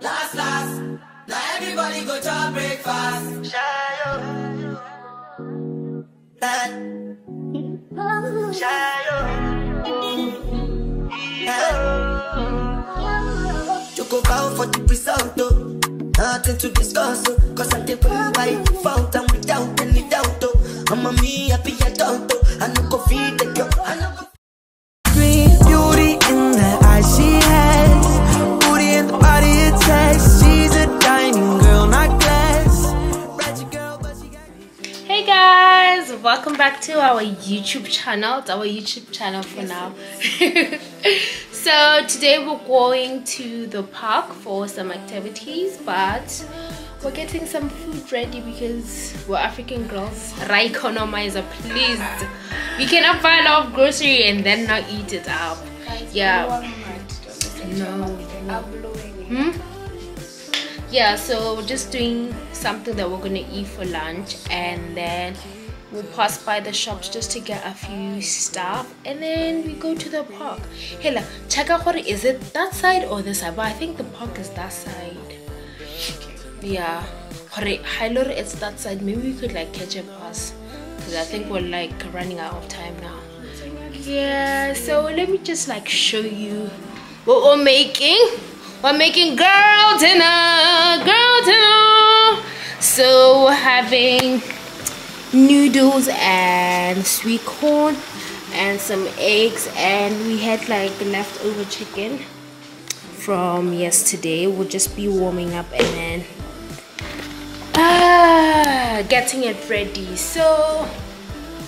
Last, last. Now everybody go to breakfast. Shayo. Shayo. Choco bow for the result, oh. Nothing to discuss, oh. Cause I did very white, found and without any doubt, oh. I'm a me happy adult, oh. I no go feed the girl, I no go welcome back to our YouTube channel. It's our YouTube channel for now. so today we're going to the park for some activities, but we're getting some food ready because we're African girls. Right economizer, please. We cannot buy a lot of grocery and then not eat it up. Yeah. No. Hmm? yeah so we're just doing something that we're gonna eat for lunch and then we'll pass by the shops just to get a few stuff and then we go to the park. Hela check out what is it that side or this side? But i think the park is that side. Yeah it's that side. Maybe we could like catch a bus because i think we're like running out of time now. Yeah so let me just like show you what we're making. We're making girl dinner girl dinner. So having noodles and sweet corn and some eggs. And we had like leftover chicken from yesterday. We'll just be warming up and then ah, getting it ready. So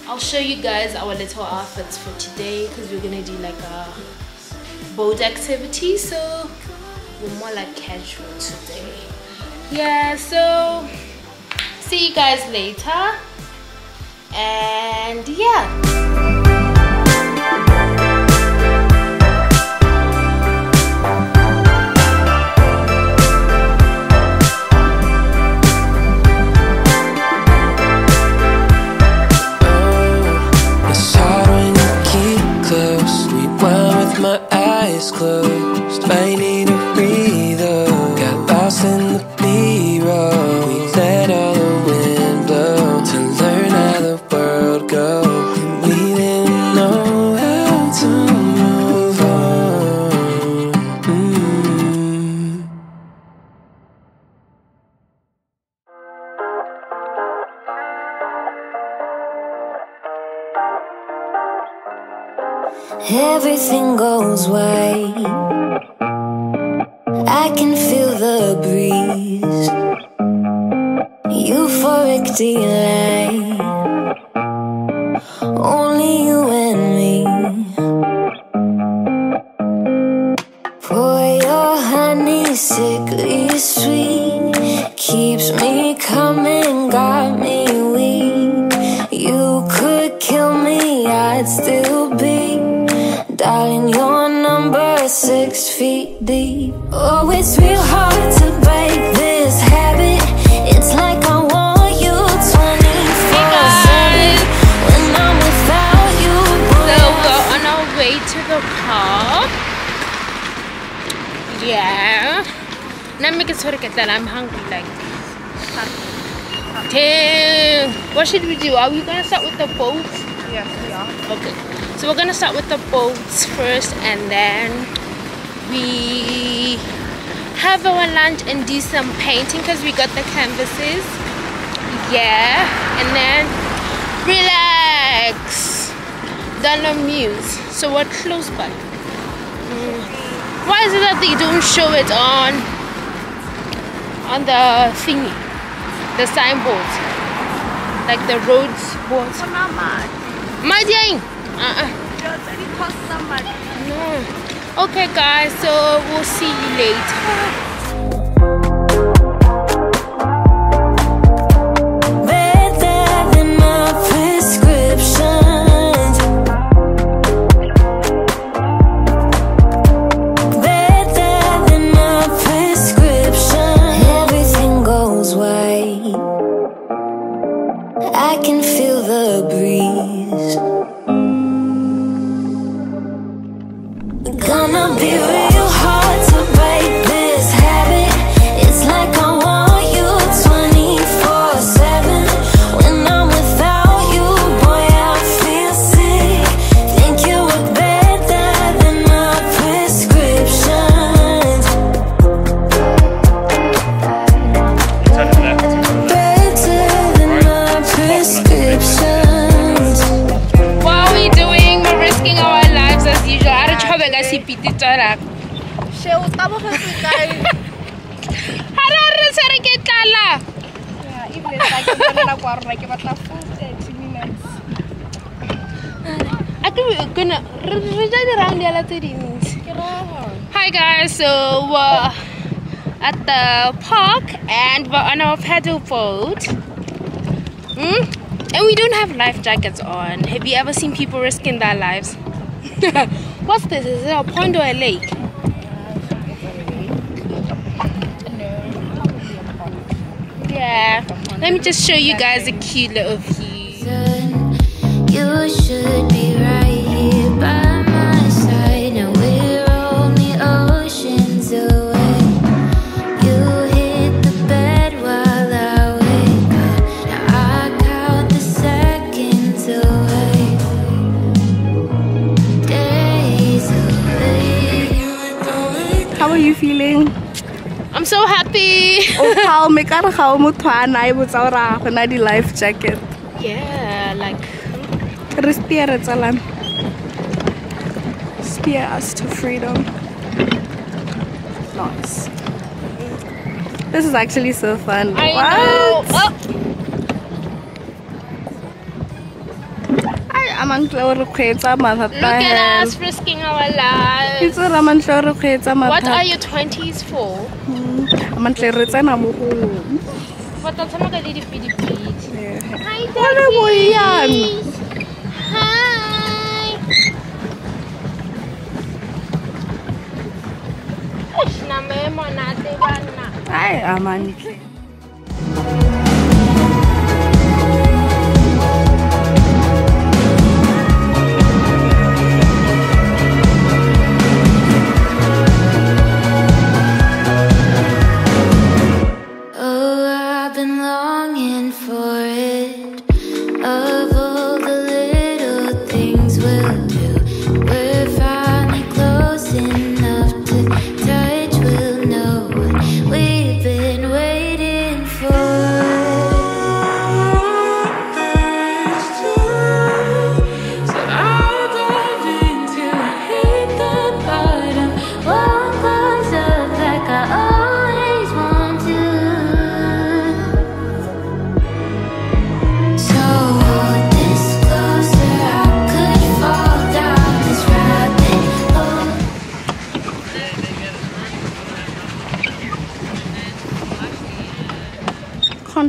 I'll show you guys our little outfits for today because we're gonna do like a boat activity. So we're more like casual today. Yeah so see you guys later and yeah six feet deep. Oh, it's real hard to break this habit. It's like I want you 24 guys. 7 when I'm without you. boy, So we're on our way to the park. Yeah. Now make it sort of get that I'm hungry like. Damn. What should we do? Are we gonna start with the boats? Yes, we are. Okay. So we're gonna start with the boats first and then we have our lunch and do some painting because we got the canvases. Yeah. And then relax. Done the muse. So we're close by. Mm. Why is it that they don't show it on on the thingy? The signboards. Like the roads boards. So. My dang. Just it costs so much. No. Okay, guys. So we'll see you later. Better than my I think we're gonna re re ja di-round yala tse dintsi Hi guys, so we're at the park and we're on our paddle boat. Hmm? And we don't have life jackets on. Have you ever seen people risking their lives? What's this? Is it a pond or a lake? Yeah. Let me just show you guys a cute little view. You should be right here by my side. Now we're only oceans away. You hit the bed while I wake up. Now I count the seconds away. Days away. How are you feeling? I'm so happy. O oh, calm, ka re ga o motho a na e botsa gore a go na di life jacket. yeah, like Re spear. Spear us to freedom. Nice. This is actually so fun. I what? know. Oh, Ai, amantle o re kgweetsa mathata look at us risking our lives. Itse re amantle o re kgweetsa What are your 20s for? Amantle re tsena mo go. What are some of the dipidi-pidi? Hi, Wa le boyana.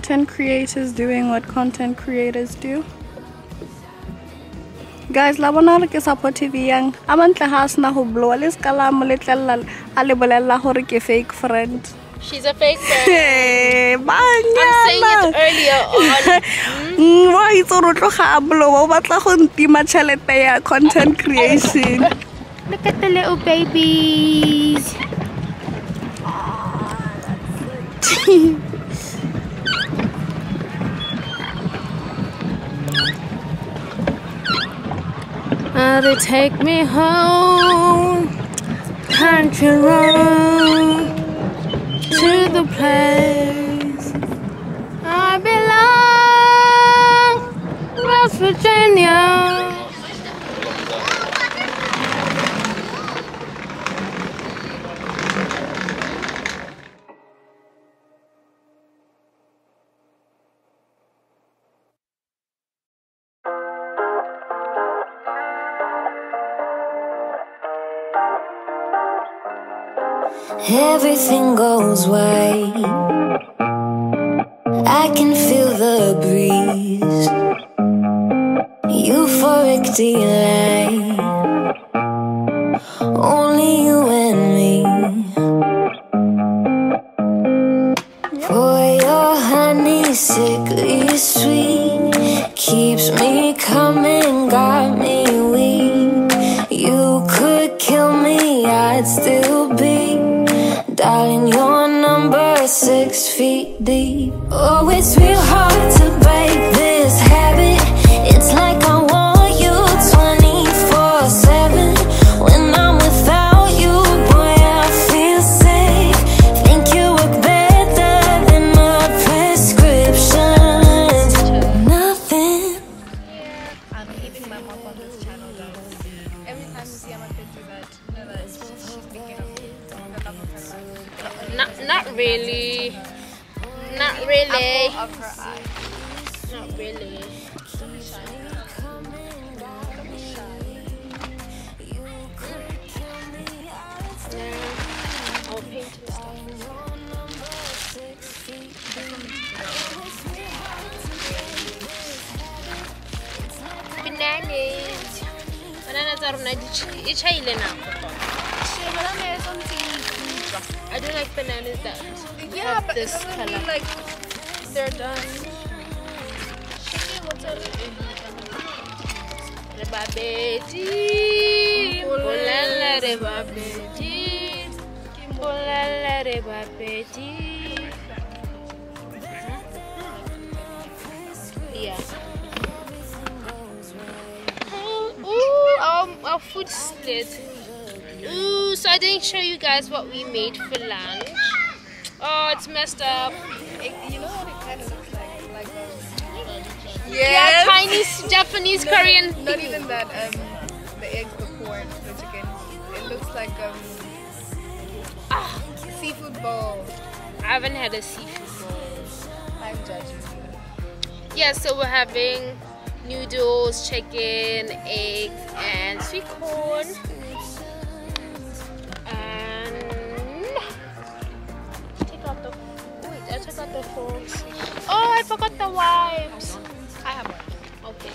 Content creators doing what content creators do. Guys, la bona re ke supportive yang. A mantle ha a sena go blowa le la mo letlelela a le gore ke fake friend. She's a fake friend. Hey, I'm saying it earlier on. Mm, wa itse gore o tloga a blowa o batla go ntima tšhelete ya content creation. Look at the little babies. Ah, they take me home, country road, to the place I belong, West Virginia. Everything goes white. I can feel the breeze. Euphoric delight. Only you and me. Boy, your honey sickly sweet keeps me coming, got me weak. You could kill me, I'd still be. Six feet deep. Oh, it's real hard to break Bananas are not e chaile nako. I don't like bananas that Yeah, have but this color. like they're done. Re babedi, bolella re babedi, bolella re babedi. Yeah. Our, our. Ooh, so I didn't show you guys what we made for lunch. Oh, it's messed up. It, you know what it kind of looks like? Like um, Yeah, Chinese, Japanese, Korean. Not thingy. even that. Um, the eggs, the corn, the chicken. It looks like um Ah, seafood bowl. I haven't had a seafood bowl. I'm judging you. Yeah, so we're having noodles, chicken, eggs, and sweet corn. And take out the wait, I took out the forks. Oh, I forgot the wipes. I have one. Okay.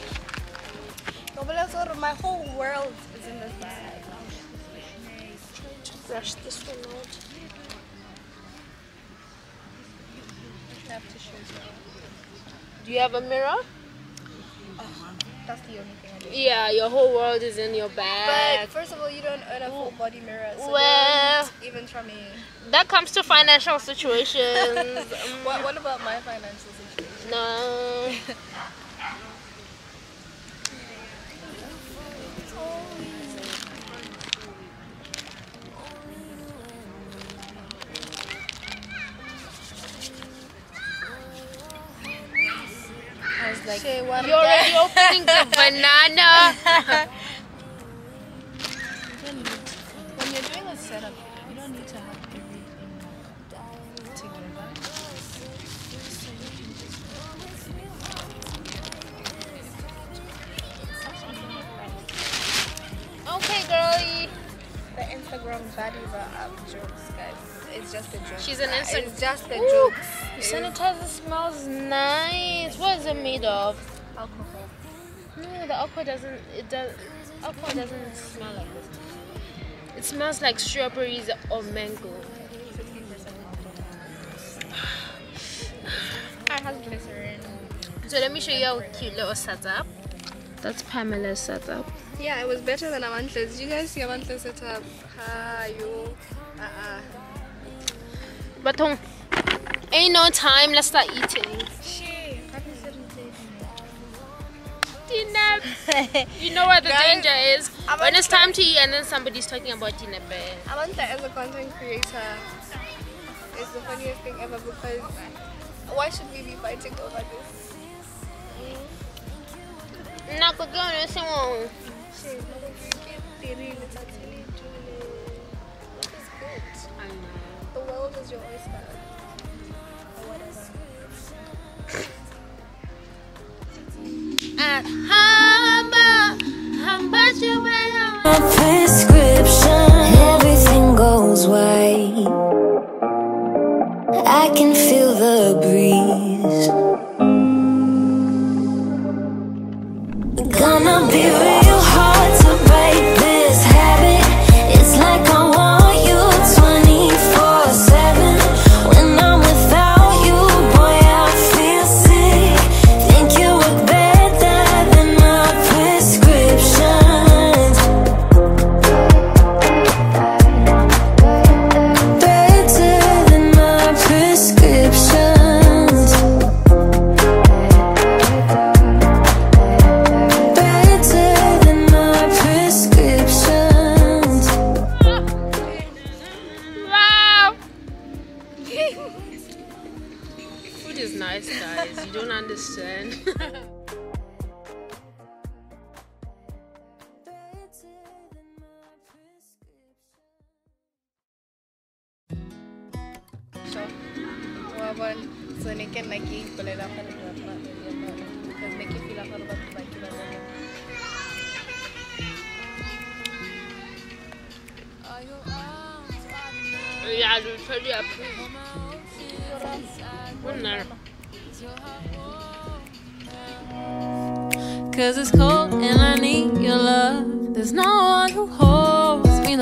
My whole world is in this bag. Brush this one out. Do you have a mirror? That's the only thing I do. Yeah, your whole world is in your bag. But first of all, you don't own a full body mirror, so Well- even try me. That comes to financial situations. What, what about my financial situation? no. I was like, Shay, what You're already opening the banana. When you're doing a setup, you don't need to have everything together. Okay, girlie. The Instagram baddies are up jokes, guys. It's just a joke. She's an Insta- It's just a joke. The sanitizer smells nice. What is it made of? alcohol. No, the aqua doesn't. It does. Aqua doesn't smell like this. It smells like strawberries or mango. 15% I has glycerin. So let me show you our cute little setup. That's Pamela's setup. Yeah, it was better than Amantle's. Did you guys see Amantle's setup? Hi, you. Uh-uh. But um, ain't no time. Let's start eating. Shit. Dinner. You know where the Guys, danger is I'm when it's time to eat and then somebody's talking about Dinab. Eh? I want Amantle as a content creator It's the funniest thing ever because why should we be fighting over this? Nako ke yone seng mo. Shit, no, we get theory, let's actually do it. What is good? I know. The world is your oyster. My prescription, everything goes white. I can feel the breeze. Gonna be Food is nice, guys. You don't understand.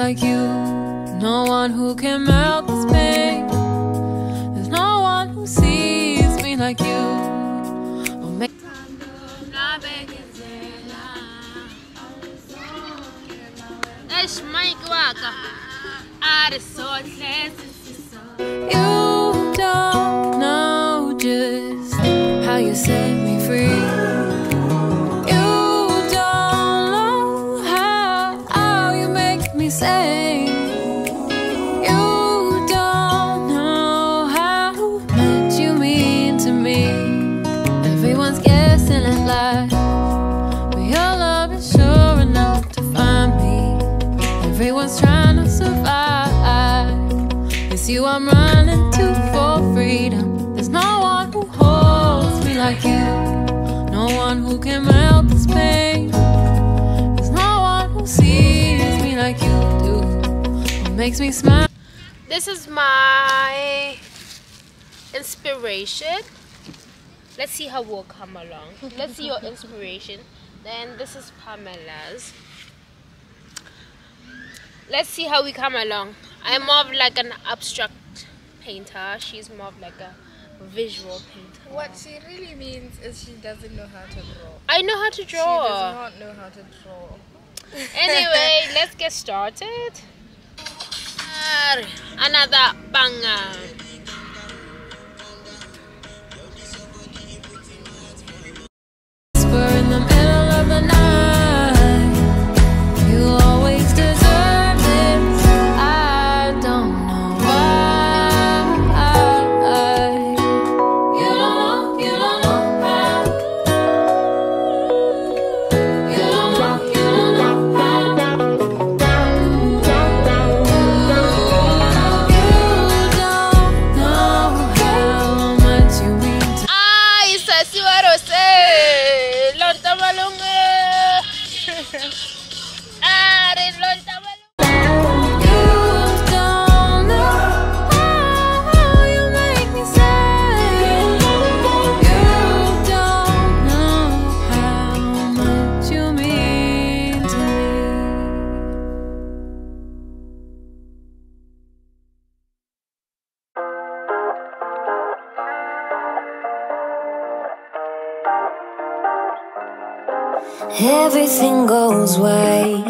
like you. No one who can melt this pain. There's no one who sees me like you. Or make Eish, Mike waka. Ah, this so classic. You don't know just how you set I'm running to for freedom. There's no one who holds me like you. No one who can melt this pain. There's no one who sees me like you do. What makes me smile. This is my inspiration. Let's see how we'll come along. Let's see your inspiration. Then this is Pamela's. Let's see how we come along. I'm more of like an abstract painter. She's more of like a visual painter. what she really means is she doesn't know how to draw I know how to draw. she does not know how to draw Anyway, let's get started. Another banger. Everything goes white.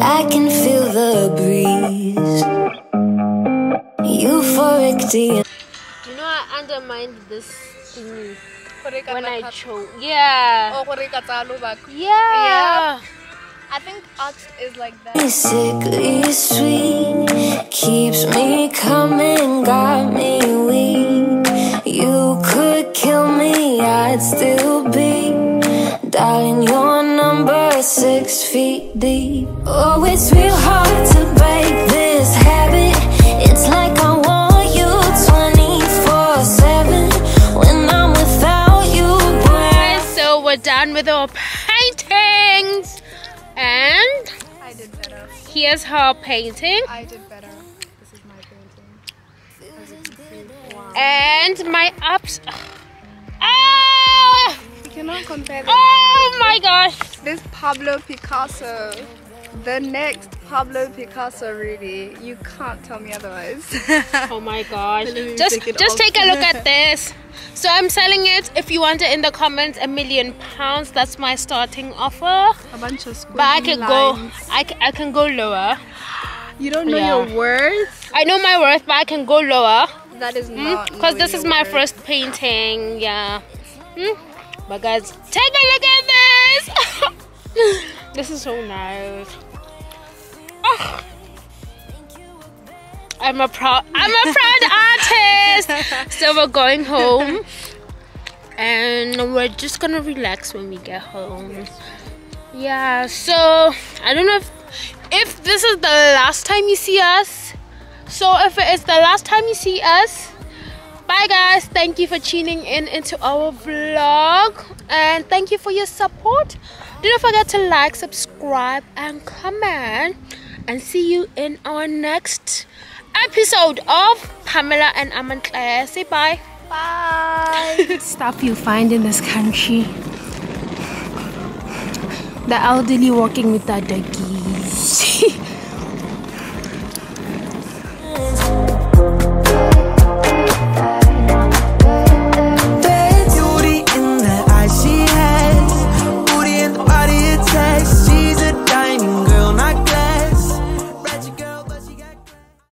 I can feel the breeze. Euphoric D. You know, I undermined this thingy when I tla- chose. Yeah. oh gore ka Yeah. I think art is like that Sickly sweet keeps me coming, got me weak. You could kill me, I'd still be. Darling, your number is six feet deep. Oh, it's real hard to break this habit. It's like I want you 24 7 when I'm without you, boy. So we're done with our paintings. And I did better here's her painting. I did better this is my painting as you can see wow And my ups. Ah! Cannot compare them Oh my gosh. this Pablo Picasso the next Pablo Picasso really you can't tell me otherwise Oh my gosh. Just take just off. take a look at this. So I'm selling it if you want it in the comments a million pounds. That's my starting offer. a bunch of But I can go. I, I can go lower. you don't know Yeah. your worth I know my worth, but I can go lower. that is not Because knowing this is my worth. first painting, yeah. Hmm? But guys, take a look at this. this is so nice. Ah. I'm a proud I'm a proud artist. So we're going home. And we're just gonna relax when we get home. Yeah, so I don't know if if this is the last time you see us. So if it is the last time you see us, bye guys. Thank you for tuning in into our vlog. And thank you for your support. Do not forget to like subscribe and comment. And see you in our next episode of pamela and amantle say bye. Bye. stuff you find in this country. The elderly walking with their doggies